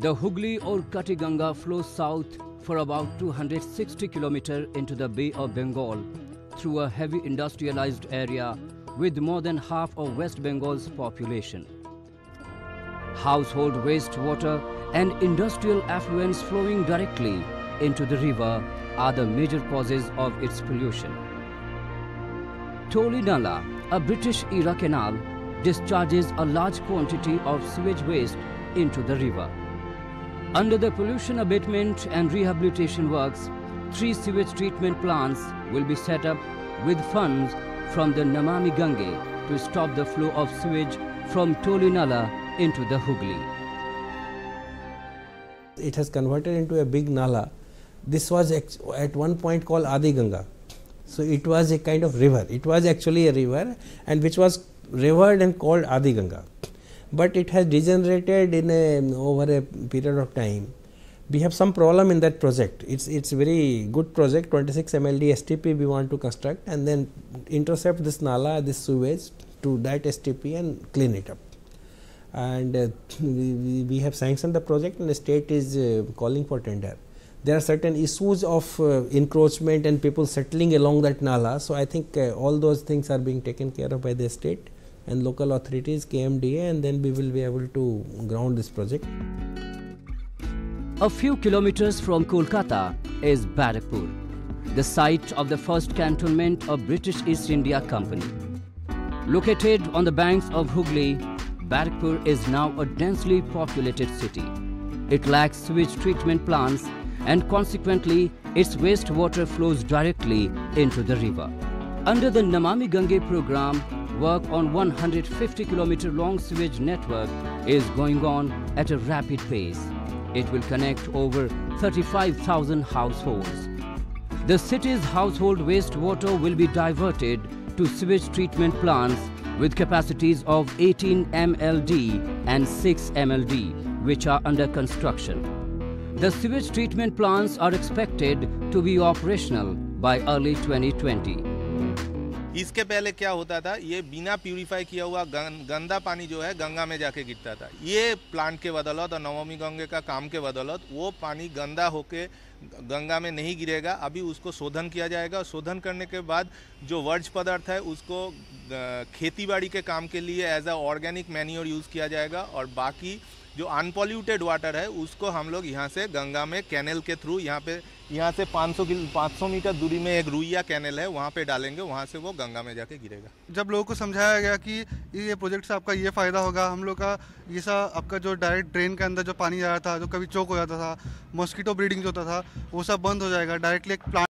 The Hooghly or Katiganga flows south for about 260 kilometers into the Bay of Bengal through a heavy industrialized area with more than half of West Bengal's population. Household wastewater and industrial effluents flowing directly into the river are the major causes of its pollution. Toli Nala, a British-era canal, discharges a large quantity of sewage waste into the river. Under the pollution abatement and rehabilitation works, three sewage treatment plants will be set up with funds from the Namami Gange to stop the flow of sewage from Toli Nala into the Hooghly. It has converted into a big nala. This was at one point called Adi Ganga. So it was a kind of river. It was actually a river and which was revered and called Adi Ganga. But it has degenerated in a over a period of time. We have some problem in that project. It's it's very good project. 26 MLD STP we want to construct and then intercept this nala, this sewage to that STP and clean it up and uh, we, we have sanctioned the project and the state is uh, calling for tender. There are certain issues of uh, encroachment and people settling along that nala. So, I think uh, all those things are being taken care of by the state and local authorities, KMDA and then we will be able to ground this project. A few kilometers from Kolkata is Barrackpore, the site of the first cantonment of British East India Company. Located on the banks of Hooghly, Barrackpore is now a densely populated city. It lacks sewage treatment plants and consequently its wastewater flows directly into the river. Under the Namami Gange program, work on 150 kilometer long sewage network is going on at a rapid pace. It will connect over 35,000 households. The city's household wastewater will be diverted to sewage treatment plants with capacities of 18 MLD and 6 MLD, which are under construction. The sewage treatment plants are expected to be operational by early 2020. इसके पहले क्या होता था? ये बिना purify किया हुआ गंदा पानी जो है, गंगा में जाके गिरता था। ये प्लांट के बदौलत और नवमी गंगे का काम के बदौलत, वो पानी गंदा होके गंगा में नहीं गिरेगा। अभी उसको शोधन किया जाएगा शोधन करने के बाद जो वर्ज पदार्थ है, उसको खेती बाड़ी के काम के लिए as a organic manure use किया जाएगा और बाकी जो अनपोल्यूटेड वाटर है, उसको हम लोग यहाँ से गंगा में कैनल के थ्रू यहाँ पे, यहाँ से 500 किलो 500 मीटर दूरी में एक रुइया कैनल है, वहाँ पे डालेंगे, वहाँ से वो गंगा में जाके गिरेगा। जब लोगों को समझाया गया कि ये प्रोजेक्ट से आपका ये फ़ायदा होगा, हम लोग का ये सा आपका जो डायरेक्ट ड्रेन के अंदर जो पानी जा रहा था, जो कभी चौक हो जाता था मॉस्किटो ब्रीडिंग जो होता था, वो सब बंद हो जाएगा डायरेक्टली एक प्लांट